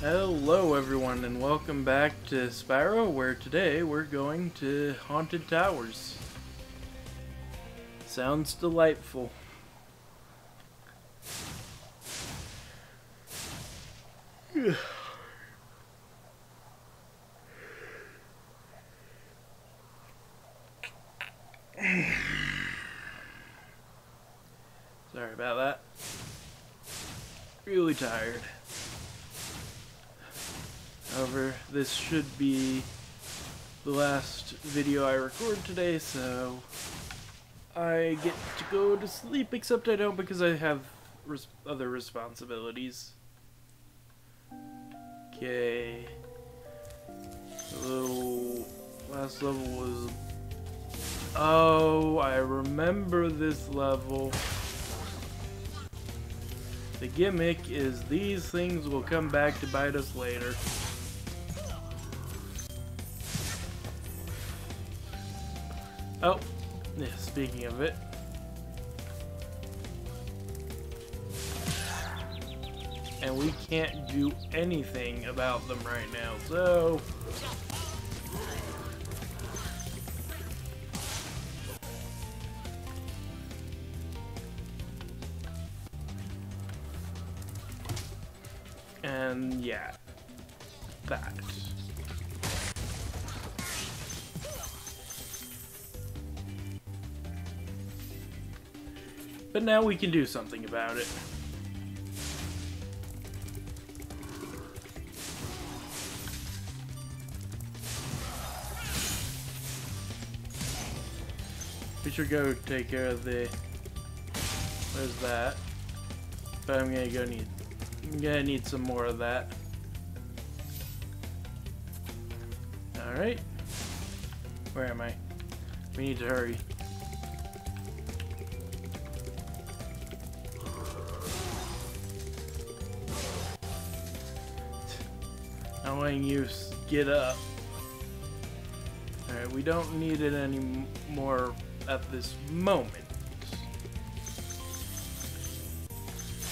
Hello everyone and welcome back to Spyro where today we're going to Haunted Towers. Sounds delightful. Sorry about that. Really tired. However, this should be the last video I record today, so I get to go to sleep, except I don't because I have res other responsibilities. Okay. Little last level was... Oh, I remember this level. The gimmick is these things will come back to bite us later. Speaking of it. And we can't do anything about them right now, so... And yeah, that. But now we can do something about it. We should go take care of the... Where's that? But I'm gonna go need... I'm gonna need some more of that. Alright. Where am I? We need to hurry. Letting you get up. Alright, we don't need it anymore at this moment.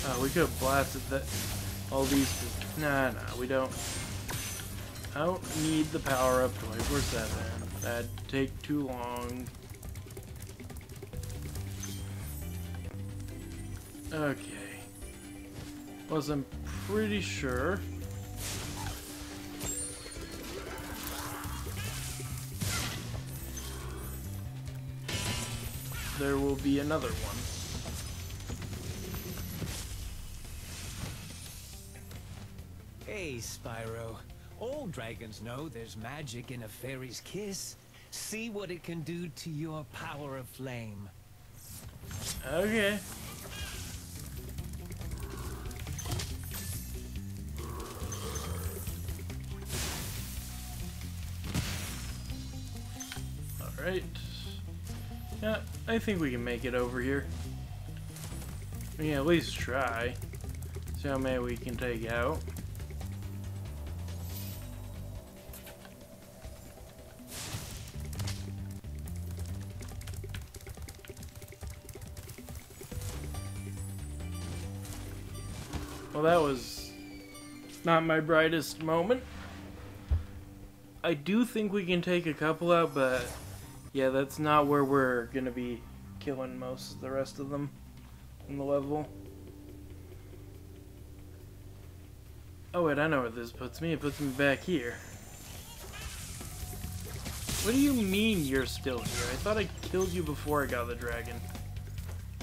Oh, we could have blasted that all these. Nah, nah, we don't. I don't need the power up 24/7. That'd take too long. Okay. Was I'm pretty sure. There will be another one. Hey, Spyro. All dragons know there's magic in a fairy's kiss. See what it can do to your power of flame. Okay. Alright. I think we can make it over here. We can at least try. See how many we can take out. Well, that was not my brightest moment. I do think we can take a couple out, but yeah, that's not where we're gonna be killing most of the rest of them in the level. Oh wait, I know where this puts me. It puts me back here. What do you mean you're still here? I thought I killed you before I got the dragon.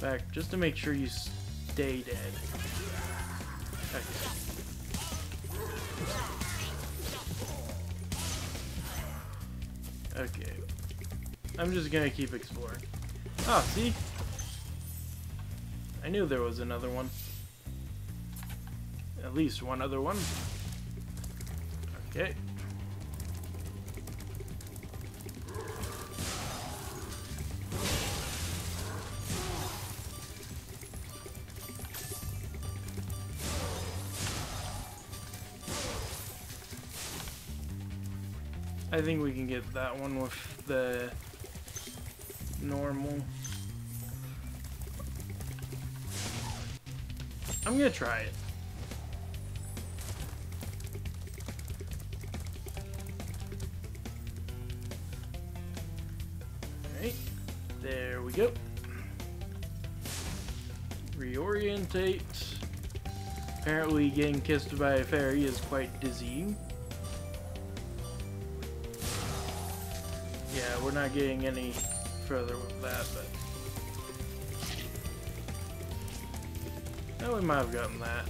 Back, just to make sure you stay dead. Okay. Okay. I'm just gonna keep exploring. Ah, see? I knew there was another one. At least one other one. Okay. I think we can get that one with the normal. I'm gonna try it. Alright, there we go. Reorientate. Apparently getting kissed by a fairy is quite dizzying. Yeah, we're not getting any further with that, but... We might have gotten that.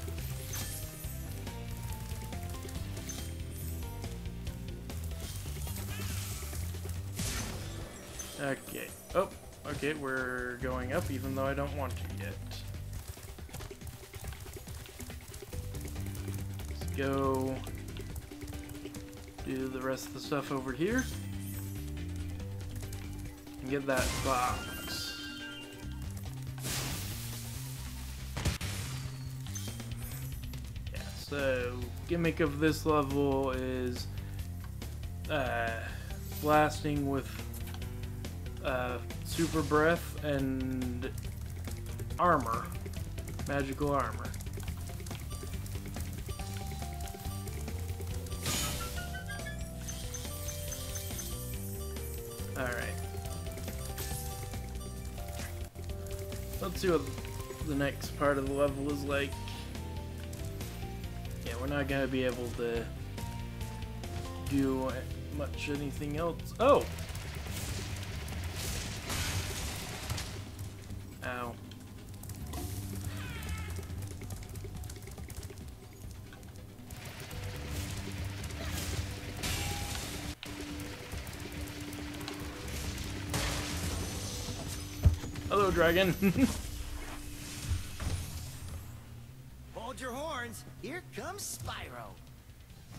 Okay. Oh, okay, we're going up even though I don't want to yet. Let's go do the rest of the stuff over here. Get that box. Yeah, so gimmick of this level is uh, blasting with uh, super breath and armor, magical armor. Alright. Let's see what the next part of the level is like. Yeah, we're not gonna be able to do much anything else. Oh! Dragon. Hold your horns. Here comes Spyro.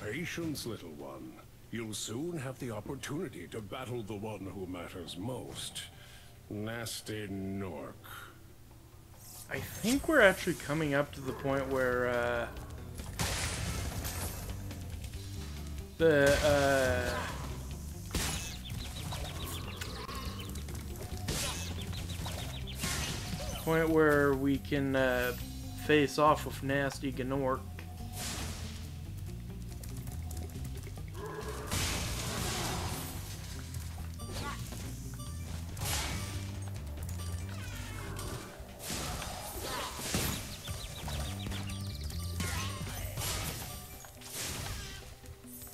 Patience, little one. You'll soon have the opportunity to battle the one who matters most. Gnasty Gnorc. I think we're actually coming up to the point where uh, the uh, point where we can uh, face off with Gnasty Gnorc.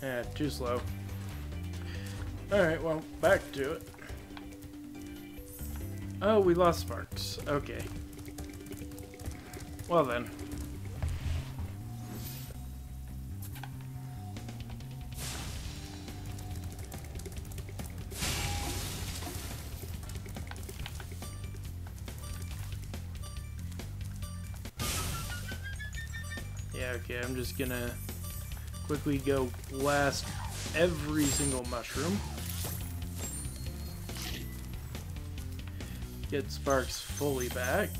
Yeah, too slow. Alright, well, back to it. Oh, we lost Sparx. Okay. Well then. Yeah, okay, I'm just gonna quickly go blast every single mushroom. Get Sparx fully back.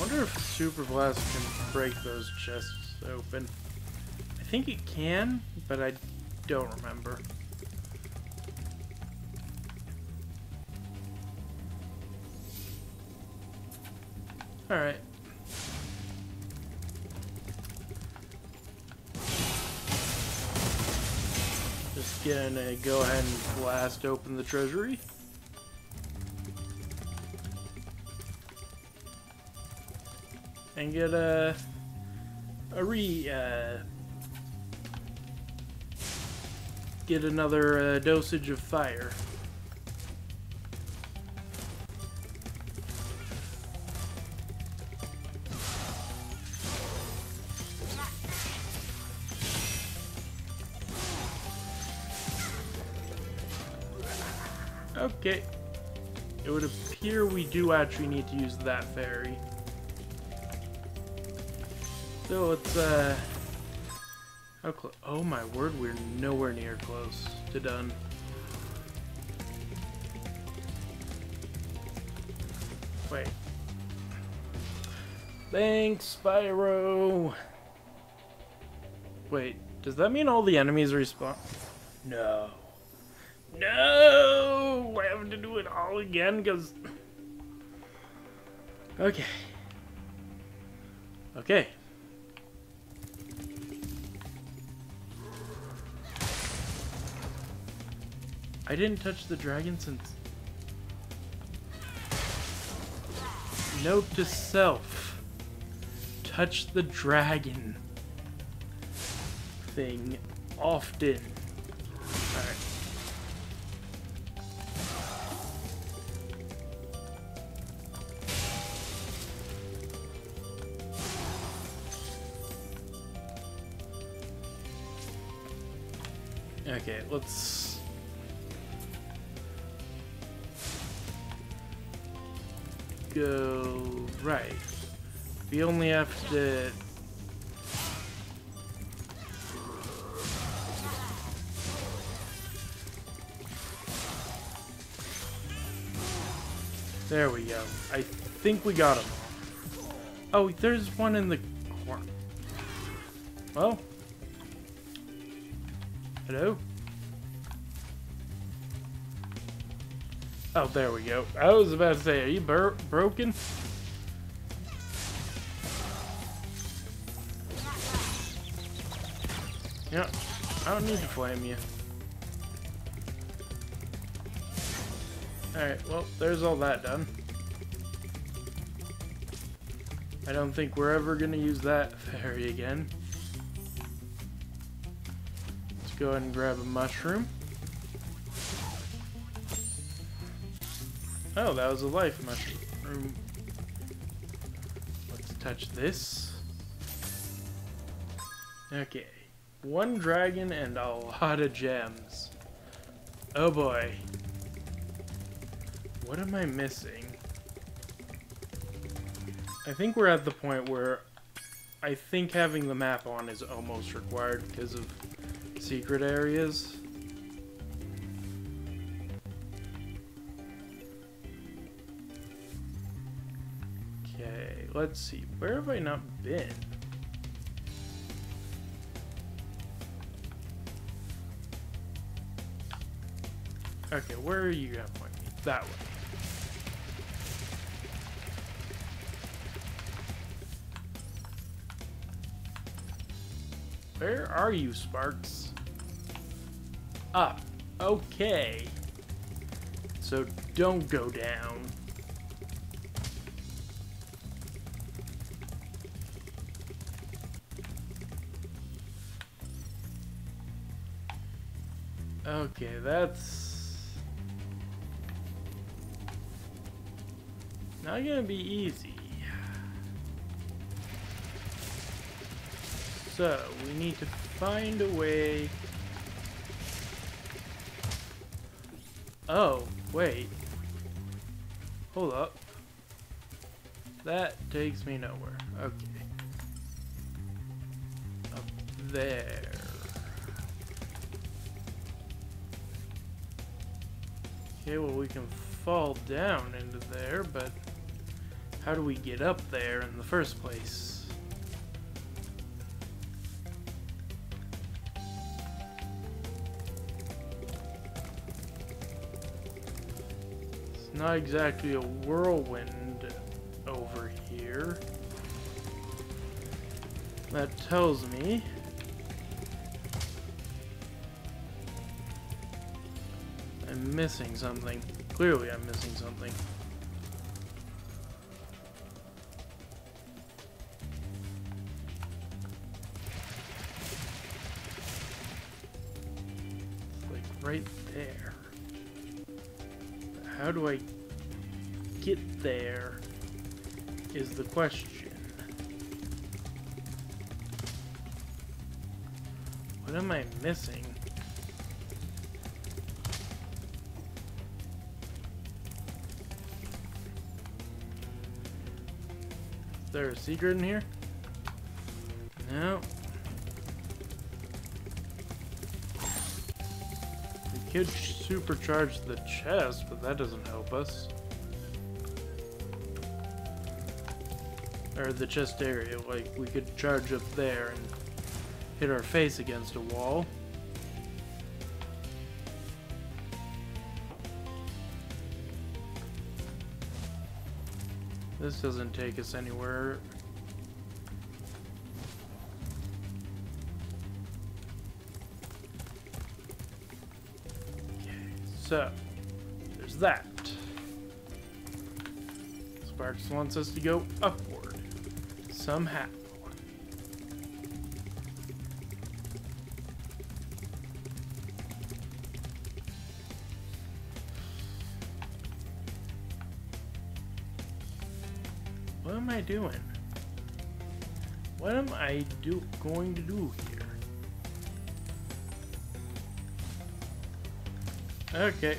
wonder if Super Blast can break those chests open. I think it can, but I don't remember. Alright. Gonna go ahead and blast open the treasury. And get a a re uh, get another uh, dosage of fire. Okay. It would appear we do actually need to use that fairy. So it's, uh... How close? Oh my word, we're nowhere near close to done. Wait. Thanks, Spyro! Wait, does that mean all the enemies respawn? No. No! To do it all again because. Okay. Okay. I didn't touch the dragon since... Note to self. Touch the dragon. Thing often. Okay, let's... Go right. We only have to... There we go. I think we got him. Oh, there's one in the corner. Well, Hello? Oh, there we go. I was about to say, are you broken? Yeah, I don't need to flame you. Alright, well, there's all that done. I don't think we're ever gonna use that fairy again. Go ahead and grab a mushroom. Oh, that was a life mushroom. Let's touch this. Okay. One dragon and a lot of gems. Oh boy. What am I missing? I think we're at the point where I think having the map on is almost required because of secret areas. Okay, let's see. Where have I not been? Okay, where are you gonna point me? That way. Where are you, Sparx? Up. Okay. So don't go down. Okay, that's not gonna be easy. So, we need to find a way... Oh, wait. Hold up. That takes me nowhere. Okay. Up there. Okay, well we can fall down into there, but how do we get up there in the first place? Not exactly a whirlwind over here. That tells me I'm missing something. Clearly I'm missing something. Like right there. How do I get there is the question. What am I missing? Is there a secret in here? No. Could supercharge the chest, but that doesn't help us. or the chest area. Like, we could charge up there and hit our face against a wall. This doesn't take us anywhere. So, uh, there's that. Sparx wants us to go upward. Somehow. What am I doing? What am I do going to do here? Okay.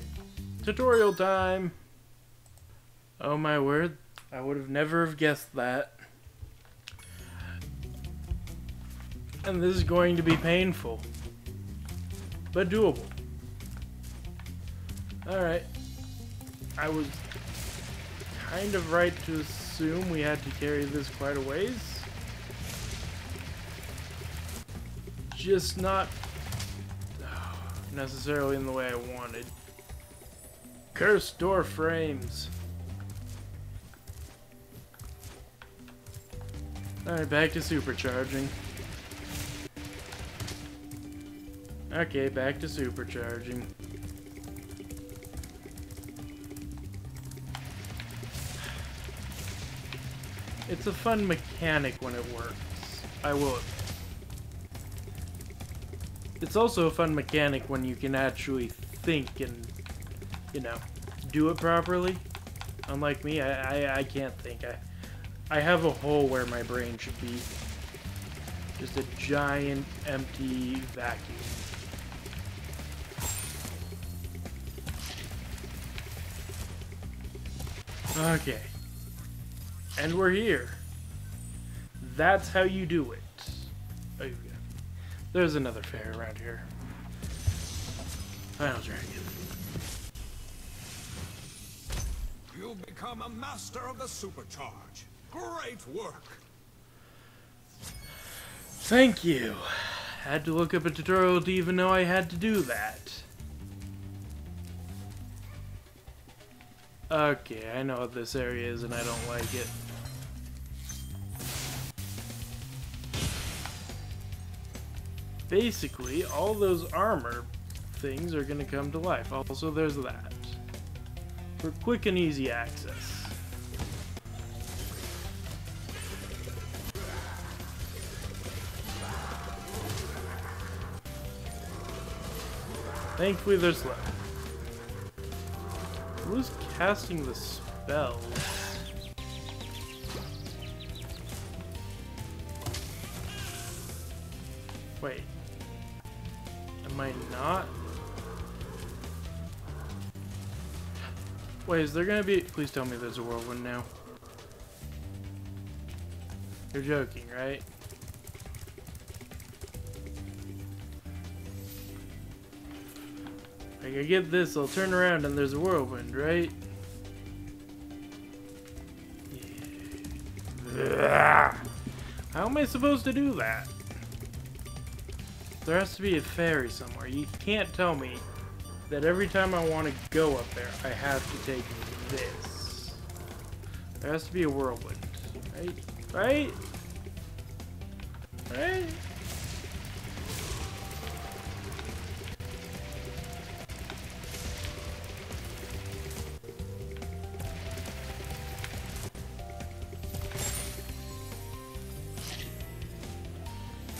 Tutorial time. Oh my word. I would have never have guessed that. And this is going to be painful. But doable. Alright. I was kind of right to assume we had to carry this quite a ways. Just not necessarily in the way I wanted. Cursed door frames. Alright, back to supercharging. Okay, back to supercharging. It's a fun mechanic when it works. I will. It's also a fun mechanic when you can actually think and, you know, do it properly. Unlike me, I, I, I can't think. I, I have a hole where my brain should be. Just a giant, empty vacuum. Okay. And we're here. That's how you do it. There's another fair around here. Final Dragon. You've become a master of the supercharge. Great work. Thank you. Had to look up a tutorial to even know I had to do that. Okay, I know what this area is and I don't like it. Basically, all those armor things are going to come to life. Also, there's that. For quick and easy access. Thankfully, there's left. Who's casting the spells? I not? Wait, is there gonna be- please tell me there's a whirlwind now. You're joking, right? Like, I get this, I'll turn around and there's a whirlwind, right? Yeah. How am I supposed to do that? There has to be a ferry somewhere. You can't tell me that every time I want to go up there, I have to take this. There has to be a whirlwind, right? Right? Right?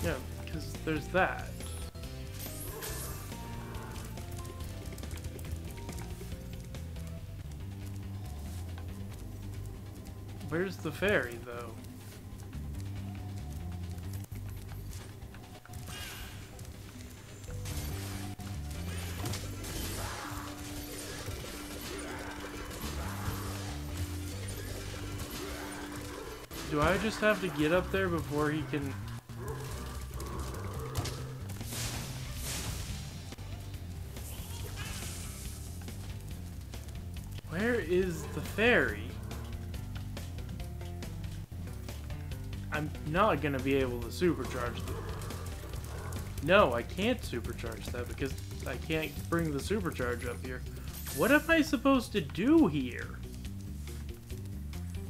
Yeah, because there's that. Where's the ferry, though? Do I just have to get up there before he can... Where is the ferry? Not gonna be able to supercharge the... No, I can't supercharge that because I can't bring the supercharge up here. What am I supposed to do here?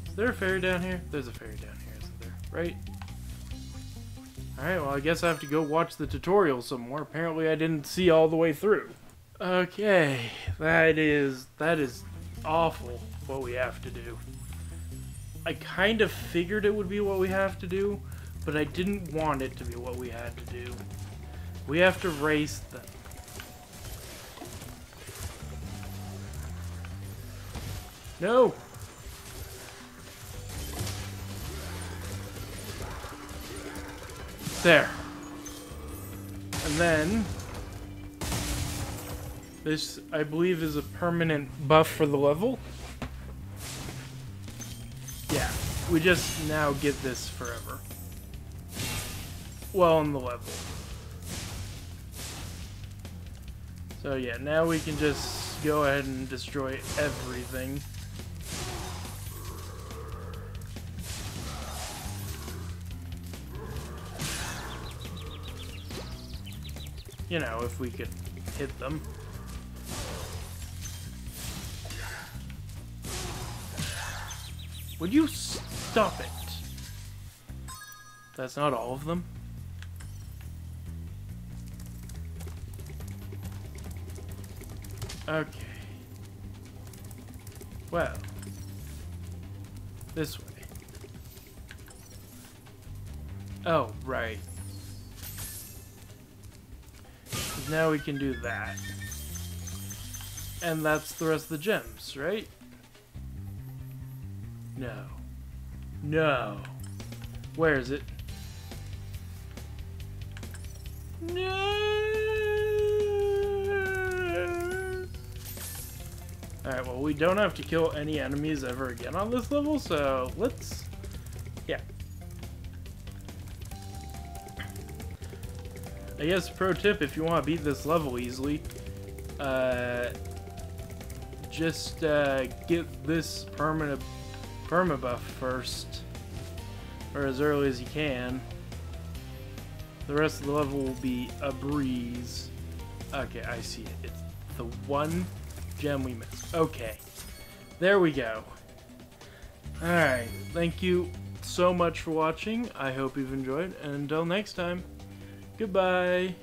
Is there a ferry down here? There's a ferry down here, isn't there? Right? Alright, well I guess I have to go watch the tutorial some more. Apparently I didn't see all the way through. Okay, that is that is awful what we have to do. I kind of figured it would be what we have to do, but I didn't want it to be what we had to do. We have to race them. No! There. And then this, I believe, is a permanent buff for the level. We just now get this forever. Well, on the level. So yeah, now we can just go ahead and destroy everything. You know, if we could hit them. Would you stop it? That's not all of them? Okay. Well. This way. Oh, right. now we can do that. And that's the rest of the gems, right? No. No. Where is it? No. Alright, well, we don't have to kill any enemies ever again on this level, so let's... Yeah. I guess pro tip if you want to beat this level easily, uh, just uh, get this permanent permabuff first, or as early as you can. The rest of the level will be a breeze. Okay, I see it. It's the one gem we missed. Okay, there we go. Alright, thank you so much for watching. I hope you've enjoyed, and until next time, goodbye.